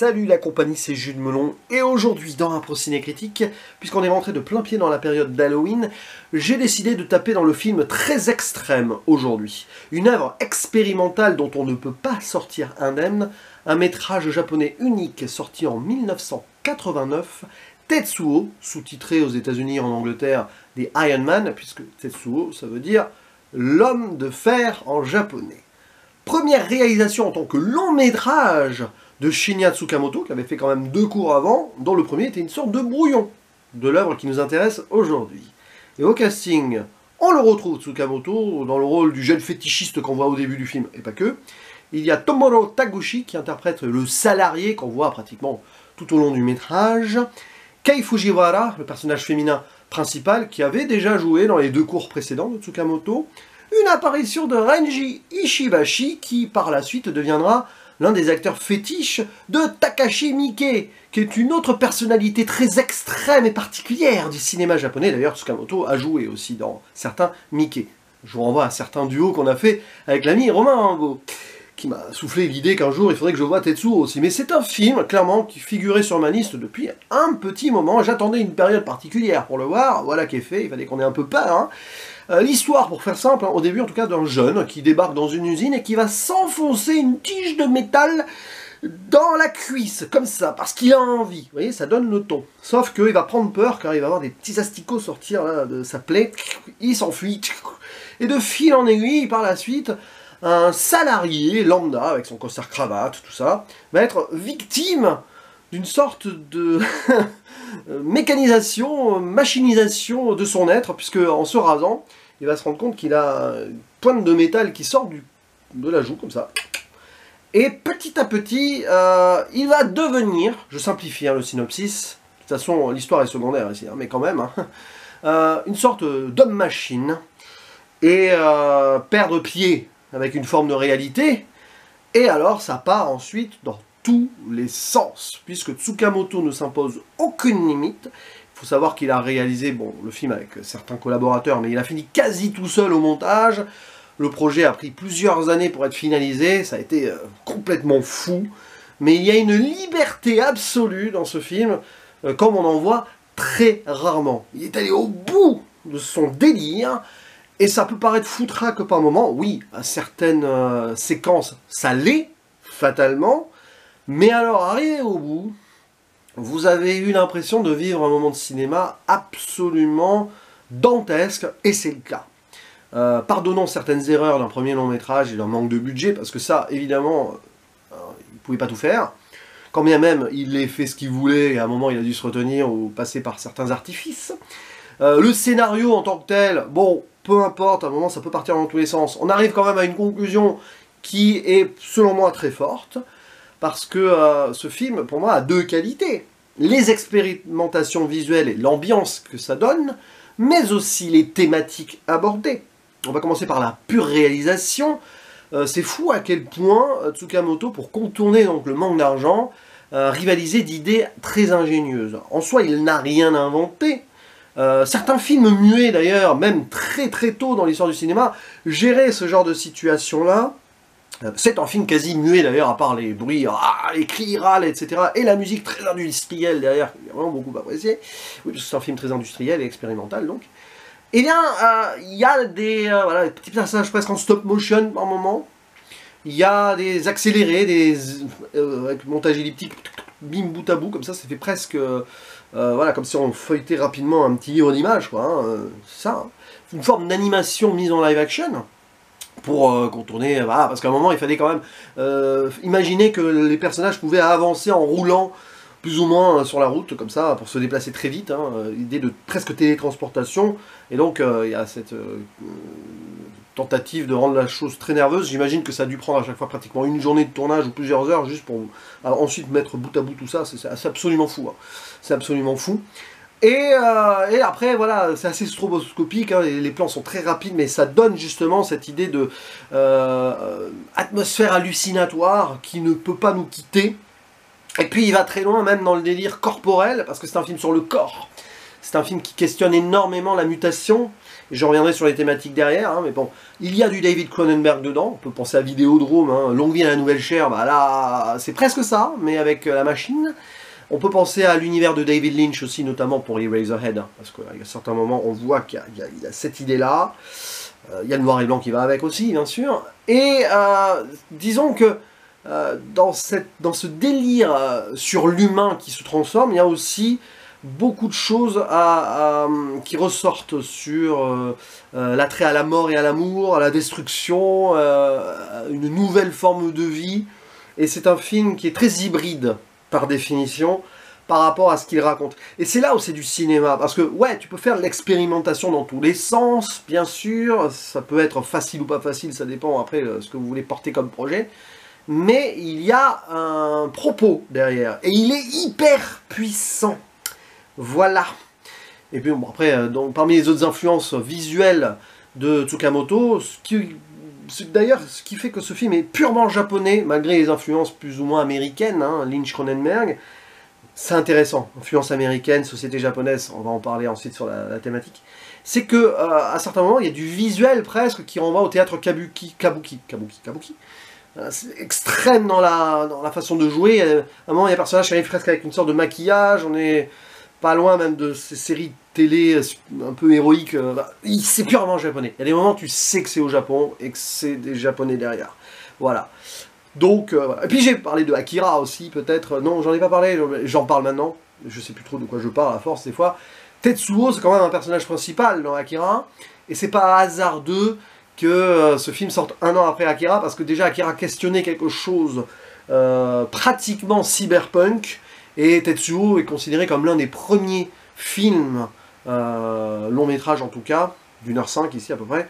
Salut la compagnie, c'est Jules Melon, et aujourd'hui dans un Ciné Critique, puisqu'on est rentré de plein pied dans la période d'Halloween, j'ai décidé de taper dans le film très extrême aujourd'hui. Une œuvre expérimentale dont on ne peut pas sortir indemne, un métrage japonais unique sorti en 1989, Tetsuo, sous-titré aux États-Unis et en Angleterre des Iron Man, puisque Tetsuo ça veut dire l'homme de fer en japonais. Première réalisation en tant que long métrage de Shinya Tsukamoto, qui avait fait quand même deux cours avant, dont le premier était une sorte de brouillon de l'œuvre qui nous intéresse aujourd'hui. Et au casting, on le retrouve Tsukamoto dans le rôle du jeune fétichiste qu'on voit au début du film, et pas que. Il y a Tomoro Taguchi qui interprète le salarié qu'on voit pratiquement tout au long du métrage. Kei Fujiwara, le personnage féminin principal, qui avait déjà joué dans les deux cours précédents de Tsukamoto. Une apparition de Renji Ishibashi, qui par la suite deviendra l'un des acteurs fétiches de Takashi Miike, qui est une autre personnalité très extrême et particulière du cinéma japonais. D'ailleurs, Tsukamoto a joué aussi dans certains Miike. Je vous renvoie à certains duos qu'on a fait avec l'ami Romain Rambo, qui m'a soufflé l'idée qu'un jour il faudrait que je voie Tetsuo aussi. Mais c'est un film, clairement, qui figurait sur ma liste depuis un petit moment. J'attendais une période particulière pour le voir. Voilà qui est fait, il fallait qu'on ait un peu peur. Hein. Euh, l'histoire, pour faire simple, hein, au début en tout cas, d'un jeune qui débarque dans une usine et qui va s'enfoncer une tige de métal dans la cuisse, comme ça, parce qu'il a envie. Vous voyez, ça donne le ton. Sauf qu'il va prendre peur car il va avoir des petits asticots sortir de sa plaie. Il s'enfuit. Et de fil en aiguille, par la suite, un salarié lambda, avec son costard cravate, tout ça, va être victime d'une sorte de mécanisation, machinisation de son être, puisque en se rasant, il va se rendre compte qu'il a une pointe de métal qui sort de la joue, comme ça. Et petit à petit, euh, il va devenir, je simplifie hein, le synopsis, de toute façon l'histoire est secondaire ici, hein, mais quand même, hein, euh, une sorte d'homme-machine, et euh, perdre pied avec une forme de réalité, et alors ça part ensuite dans tous les sens, puisque Tsukamoto ne s'impose aucune limite, faut savoir qu'il a réalisé bon, le film avec certains collaborateurs, mais il a fini quasi tout seul au montage. Le projet a pris plusieurs années pour être finalisé, ça a été euh, complètement fou. Mais il y a une liberté absolue dans ce film, euh, comme on en voit très rarement. Il est allé au bout de son délire, et ça peut paraître foutraque par moment. Oui, à certaines euh, séquences, ça l'est, fatalement. Mais alors, arrivé au bout, vous avez eu l'impression de vivre un moment de cinéma absolument dantesque, et c'est le cas. Euh, pardonnons certaines erreurs d'un premier long métrage et d'un manque de budget, parce que ça, évidemment, euh, il ne pouvait pas tout faire. Quand bien même il ait fait ce qu'il voulait, et à un moment il a dû se retenir ou passer par certains artifices. Euh, le scénario en tant que tel, bon, peu importe, à un moment ça peut partir dans tous les sens. On arrive quand même à une conclusion qui est, selon moi, très forte parce que euh, ce film, pour moi, a deux qualités. Les expérimentations visuelles et l'ambiance que ça donne, mais aussi les thématiques abordées. On va commencer par la pure réalisation. Euh, c'est fou à quel point euh, Tsukamoto, pour contourner donc, le manque d'argent, rivalisait d'idées très ingénieuses. En soi, il n'a rien inventé. certains films muets, d'ailleurs, même très très tôt dans l'histoire du cinéma, géraient ce genre de situation-là c'est un film quasi muet d'ailleurs, à part les bruits, ah, les cris râles, etc. Et la musique très industrielle derrière, a vraiment beaucoup apprécié. Oui, parce que c'est un film très industriel et expérimental donc. Eh bien, euh, il y a des, euh, voilà, petits personnages presque en stop motion par moment. Il y a des accélérés, des euh, avec montage elliptique, bim bout à bout, comme ça, ça fait presque, voilà, comme si on feuilletait rapidement un petit livre d'images, quoi. Hein, ça, hein. une forme d'animation mise en live action pour euh, contourner, parce qu'à un moment il fallait quand même euh, imaginer que les personnages pouvaient avancer en roulant plus ou moins sur la route, comme ça, pour se déplacer très vite, hein, l'idée de presque télétransportation, et donc euh, il y a cette tentative de rendre la chose très nerveuse, j'imagine que ça a dû prendre à chaque fois pratiquement une journée de tournage ou plusieurs heures juste pour ensuite mettre bout à bout tout ça, c'est absolument fou, hein. c'est absolument fou. Euh, et, après, voilà, c'est assez stroboscopique, hein, les, plans sont très rapides, mais ça donne justement cette idée de euh, atmosphère hallucinatoire qui ne peut pas nous quitter. Et puis il va très loin même dans le délire corporel, parce que c'est un film sur le corps. C'est un film qui questionne énormément la mutation, je reviendrai sur les thématiques derrière, hein, mais bon, il y a du David Cronenberg dedans, on peut penser à Vidéodrome, hein, Longue vie à la nouvelle chair, bah là, c'est presque ça, mais avec euh, la machine. On peut penser à l'univers de David Lynch aussi, notamment pour Eraserhead, hein, parce qu'à certains moments, on voit qu'il y, a cette idée-là. Euh, il y a le noir et blanc qui va avec aussi, bien sûr. Et euh, disons que euh, dans, ce délire sur l'humain qui se transforme, il y a aussi beaucoup de choses qui ressortent sur l'attrait à la mort et à l'amour, à la destruction, une nouvelle forme de vie. Et c'est un film qui est très hybride par définition, par rapport à ce qu'il raconte. Et c'est là où c'est du cinéma, parce que ouais, tu peux faire l'expérimentation dans tous les sens, bien sûr, ça peut être facile ou pas facile, ça dépend après euh, ce que vous voulez porter comme projet, mais il y a un propos derrière, et il est hyper puissant. Voilà. Et puis après, euh, donc, parmi les autres influences visuelles de Tsukamoto, ce qui D'ailleurs, ce qui fait que ce film est purement japonais, malgré les influences plus ou moins américaines, hein, Lynch Cronenberg, c'est intéressant. Influence américaine, société japonaise, on va en parler ensuite sur la, thématique. C'est que euh, à certains moments, il y a du visuel presque qui renvoie au théâtre kabuki, kabuki, kabuki, kabuki. Euh, c'est extrême dans la, dans la façon de jouer. À un moment, il y a un personnage qui arrive presque avec une sorte de maquillage. On est pas loin même de ces séries euh, un peu héroïques. Bah, c'est purement japonais. Il y a des moments où tu sais que c'est au Japon et que c'est des japonais derrière. Voilà. Donc, euh, Et puis j'ai parlé de Akira aussi, peut-être. Non, j'en ai pas parlé, j'en parle maintenant. Je sais plus trop de quoi je parle à force des fois. Tetsuo, c'est quand même un personnage principal dans Akira. Et c'est pas hasardeux que euh, ce film sorte un an après Akira, parce que déjà Akira questionnait quelque chose euh, pratiquement cyberpunk. Et Tetsuo est considéré comme l'un des premiers films, long métrage en tout cas, d'une heure cinq ici à peu près,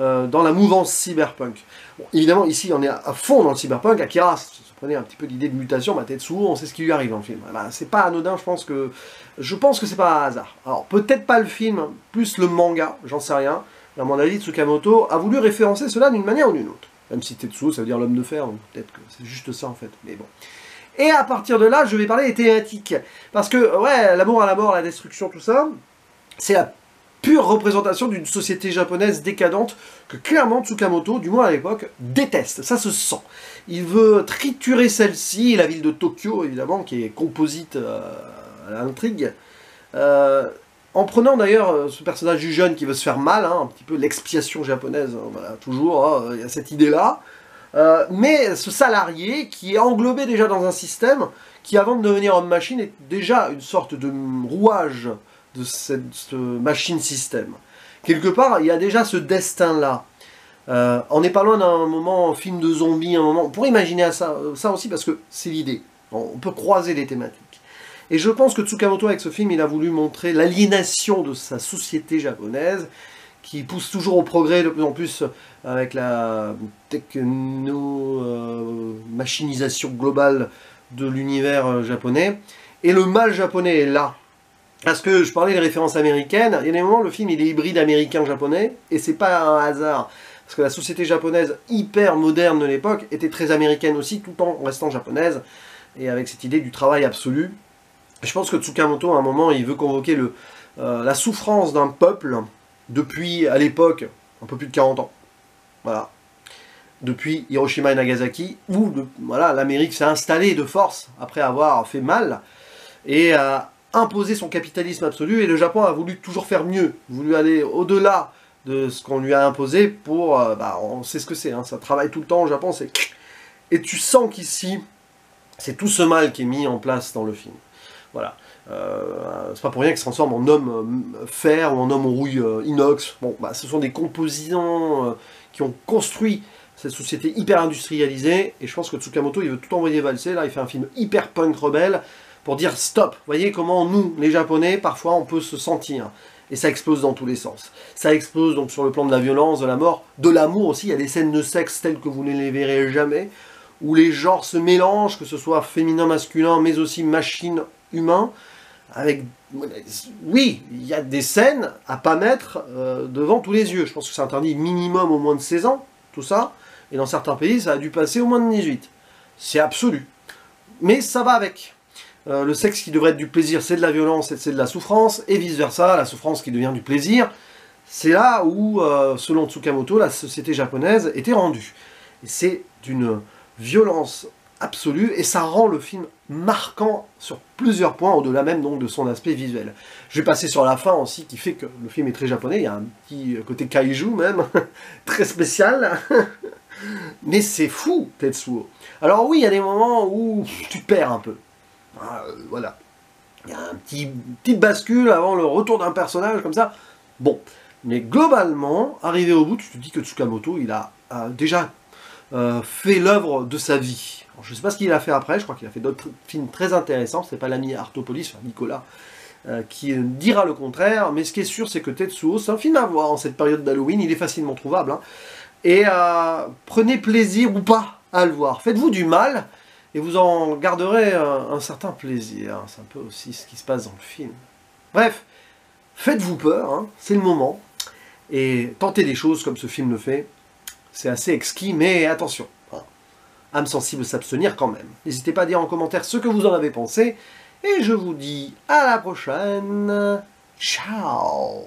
euh, dans la mouvance cyberpunk. évidemment, ici, on est à fond dans le cyberpunk. Akira, si vous prenez un petit peu d'idée de mutation, ma sous, on sait ce qui lui arrive dans le film. c'est pas anodin, je pense que je pense que c'est pas hasard. Alors, peut-être pas le film, plus le manga, j'en sais rien. À mon avis, Tsukamoto a voulu référencer cela d'une manière ou d'une autre. Même si Tetsuo, ça veut dire l'homme de fer, peut-être que c'est juste ça en fait, mais bon. Et à partir de là, je vais parler des thématiques. Parce que, ouais, l'amour à la mort, la destruction, tout ça, c'est la pure représentation d'une société japonaise décadente que clairement Tsukamoto, du moins à l'époque, déteste. Ça se sent. Il veut triturer celle-ci, la ville de Tokyo évidemment, qui est composite euh, à l'intrigue. Euh, en prenant d'ailleurs euh, ce personnage du jeune qui veut se faire mal, hein, un petit peu l'expiation japonaise, hein, toujours, hein, il y a cette idée-là. mais ce salarié qui est englobé déjà dans un système qui, avant de devenir homme-machine, est déjà une sorte de rouage de cette machine système. Quelque part, il y a déjà ce destin-là. Euh, on n'est pas loin d'un moment film de zombie, un moment. On pourrait imaginer ça, ça aussi parce que c'est l'idée. On peut croiser les thématiques. Et je pense que Tsukamoto, avec ce film, il a voulu montrer l'aliénation de sa société japonaise, qui pousse toujours au progrès de plus en plus avec la techno-machinisation euh, globale de l'univers euh, japonais. Et le mal japonais est là. Parce que je parlais des références américaines, il y a des moments, le film il est hybride américain-japonais, et c'est pas un hasard. Parce que la société japonaise hyper moderne de l'époque était très américaine aussi, tout en restant japonaise, et avec cette idée du travail absolu. Je pense que Tsukamoto, à un moment, il veut convoquer le, euh, la souffrance d'un peuple depuis, à l'époque, un peu plus de 40 ans. Voilà. Depuis Hiroshima et Nagasaki, où voilà, l'Amérique s'est installée de force après avoir fait mal, et a imposer son capitalisme absolu et le Japon a voulu toujours faire mieux, voulu aller au-delà de ce qu'on lui a imposé pour... Euh, bah, on sait ce que c'est, hein, ça travaille tout le temps au Japon, c'est... Et tu sens qu'ici, c'est tout ce mal qui est mis en place dans le film. Voilà. Euh, c'est pas pour rien qu'il se transforme en homme euh, fer ou en homme rouille inox. Bon, bah, ce sont des compositants qui ont construit cette société hyper industrialisée, et je pense que Tsukamoto, il veut tout envoyer valser, là, il fait un film hyper punk rebelle, pour dire stop. Voyez comment nous, les Japonais, parfois on peut se sentir. Et ça explose dans tous les sens. Ça explose donc sur le plan de la violence, de la mort, de l'amour aussi. Il y a des scènes de sexe telles que vous ne les verrez jamais, où les genres se mélangent, que ce soit féminin, masculin, mais aussi machine, humain. Avec, oui, il y a des scènes à pas mettre euh, devant tous les yeux. Je pense que c'est interdit minimum au moins de 16 ans, tout ça. Et dans certains pays, ça a dû passer au moins de 18. C'est absolu. Mais ça va avec. Euh, le sexe qui devrait être du plaisir, c'est de la violence et c'est de la souffrance, et vice-versa, la souffrance qui devient du plaisir, c'est là où, euh, selon Tsukamoto, la société japonaise était rendue. Et c'est d'une violence absolue, et ça rend le film marquant sur plusieurs points, au-delà même donc de son aspect visuel. Je vais passer sur la fin aussi, qui fait que le film est très japonais, il y a un petit côté kaiju même, très spécial. Mais c'est fou, Tetsuo. Alors oui, il y a des moments où tu perds un peu. Ah, euh, voilà. Il y a un petit, une petite bascule avant le retour d'un personnage comme ça. Bon. Mais globalement, arrivé au bout, tu te dis que Tsukamoto, il a, déjà euh, fait l'œuvre de sa vie. je ne sais pas ce qu'il a fait après, je crois qu'il a fait d'autres films très intéressants, c'est pas l'ami Artopolis, enfin Nicolas, euh, qui dira le contraire, mais ce qui est sûr, c'est que Tetsuo, c'est un film à voir en cette période d'Halloween, il est facilement trouvable, hein. et prenez plaisir ou pas à le voir. Faites-vous du mal, et vous en garderez un, certain plaisir. C'est un peu aussi ce qui se passe dans le film. Bref, faites-vous peur, hein, c'est le moment, et tentez des choses comme ce film le fait, c'est assez exquis, mais attention, hein. âme sensible s'abstenir quand même. N'hésitez pas à dire en commentaire ce que vous en avez pensé, et je vous dis à la prochaine. Ciao